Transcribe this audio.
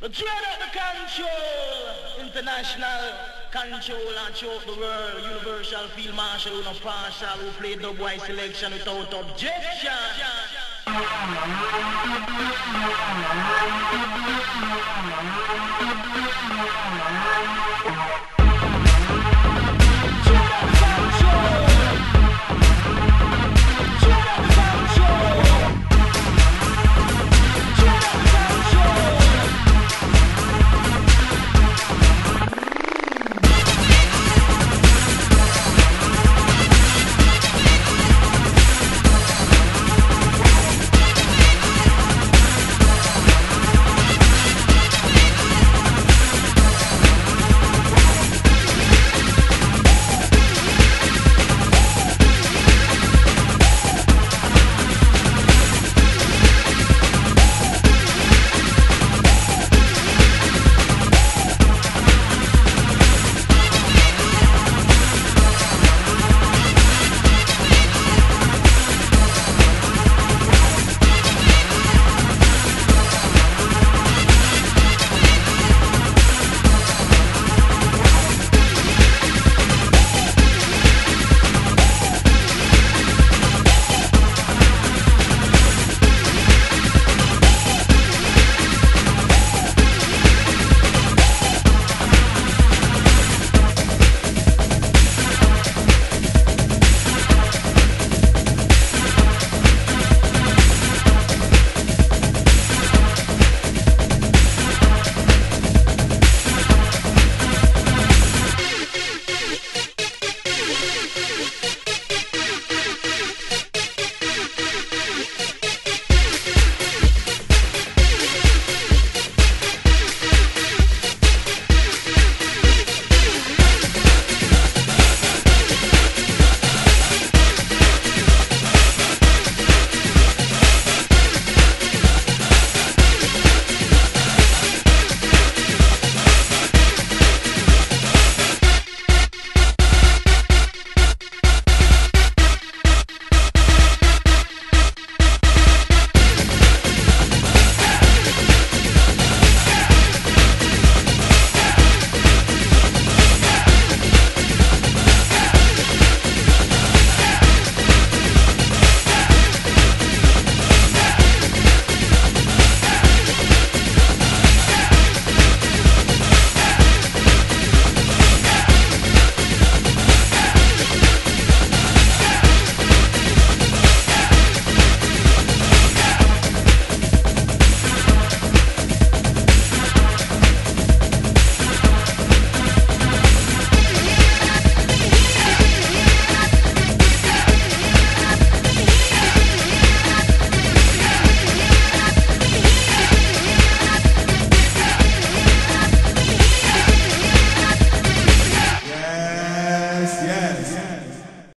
The dread of the control, international control and choke the world, universal field marshal who no partial, who played the white selection without objection.